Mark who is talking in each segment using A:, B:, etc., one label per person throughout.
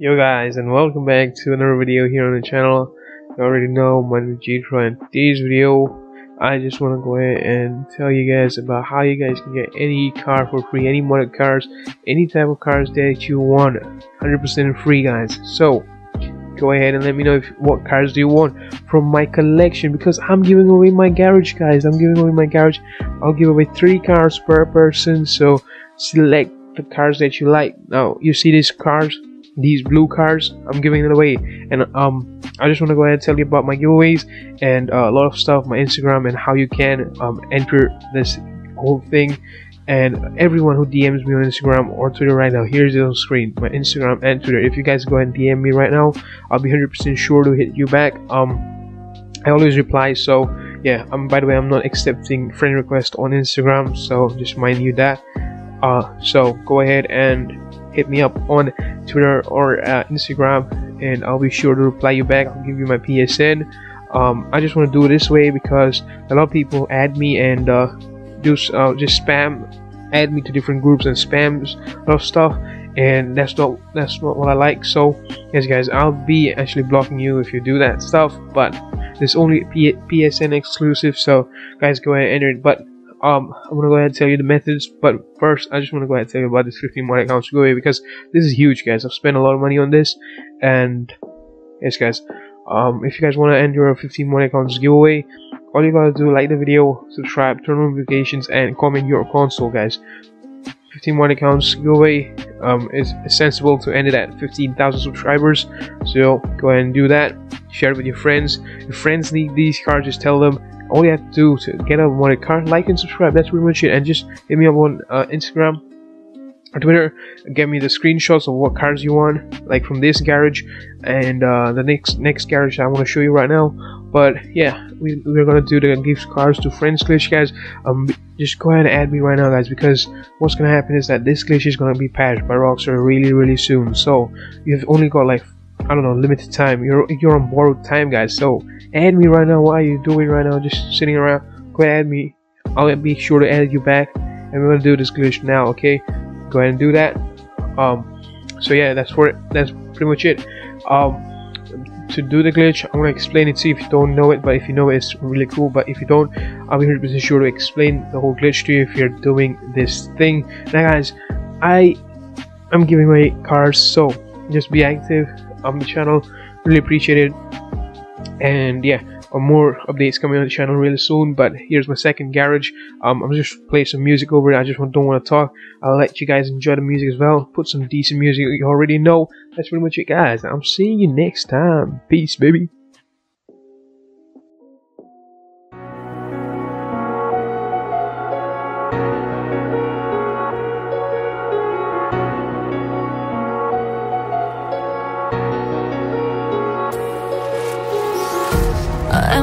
A: Yo guys and welcome back to another video here on the channel. You already know my name is Getroy and today's video I just want to go ahead and tell you guys about how you guys can get any car for free, any modded cars, any type of cars that you want, 100% free guys. So go ahead and let me know if what cars do you want from my collection because I'm giving away my garage guys. I'm giving away my garage. I'll give away three cars per person so select the cars that you like. Now you see these cars these blue cards i'm giving it away. And um i just want to go ahead and tell you about my giveaways and uh, a lot of stuff my instagram and how you can um, enter this whole thing. And everyone who dms me on instagram or twitter right now here's on screen my instagram and twitter. If you guys go ahead and dm me right now i'll be 100% sure to hit you back. Um i always reply so yeah um by the way i'm not accepting friend requests on instagram so just mind you that. Uh so go ahead and hit me up on Twitter or uh, Instagram, and I'll be sure to reply you back. I'll give you my PSN. Um, I just want to do it this way because a lot of people add me and uh, do uh, just spam, add me to different groups and spams of stuff, and that's not that's not what I like. So, yes, guys, I'll be actually blocking you if you do that stuff, but it's only P PSN exclusive. So, guys, go ahead and enter it. But um, I'm gonna go ahead and tell you the methods, but first I just want to go ahead and tell you about this 15 mod accounts giveaway because this is huge, guys. I've spent a lot of money on this, and yes, guys. Um, if you guys want to enter a 15 money accounts giveaway, all you gotta do like the video, subscribe, turn on notifications, and comment your console, guys. 15 money accounts giveaway um, is sensible to end it at 15,000 subscribers. So go ahead and do that. Share it with your friends. If friends need these cards, just tell them all you have to do to get a modded car, like and subscribe. That's pretty much it. And just hit me up on uh, Instagram or Twitter. Get me the screenshots of what cars you want, like from this garage and uh, the next next garage I want to show you right now. But yeah, we, we're gonna do the gift cars to friends glitch, guys. Um, just go ahead and add me right now, guys, because what's gonna happen is that this glitch is gonna be patched by Rockstar really, really soon. So you've only got like I don't know, limited time. You're you're on borrowed time, guys. So add me right now. What are you doing right now? Just sitting around. Go add me. I'll be sure to add you back, and we're gonna do this glitch now. Okay, go ahead and do that. Um, so yeah, that's for it. That's pretty much it. Um, to do the glitch, I'm gonna explain it. See if you don't know it, but if you know it, it's really cool. But if you don't, I'll be 100% sure to explain the whole glitch to you if you're doing this thing. Now, guys, I I'm giving away cards, so just be active on the channel. Really appreciate it. And yeah more updates coming on the channel really soon but here's my second garage. Um, i'm just play some music over it. I just don't want to talk. I'll let you guys enjoy the music as well. Put some decent music you already know. That's pretty much it guys. I'm seeing you next time. Peace baby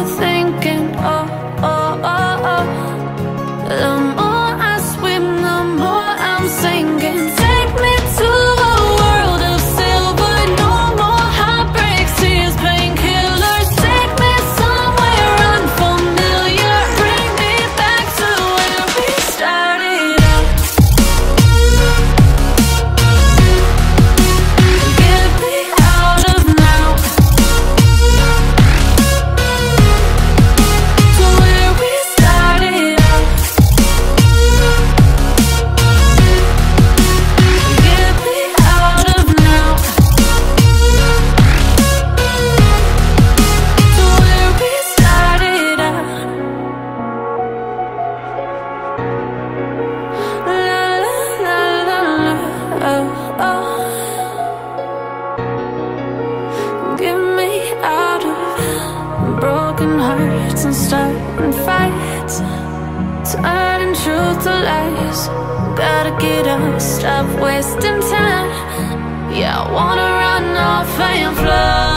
B: overthinking. oh. Get me out of broken hearts and starting fights. Truth to lies. Gotta get up, stop wasting time. Yeah, I wanna run off and fly.